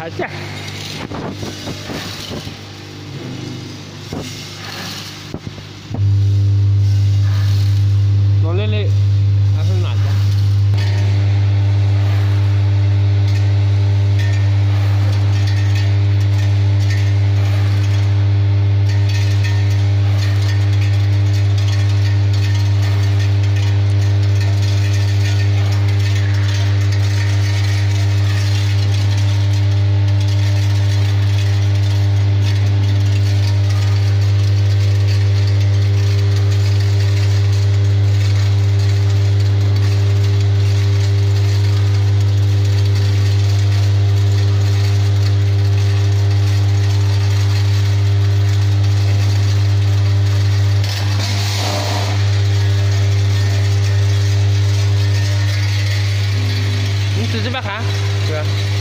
hajah. Tolong lek นะค对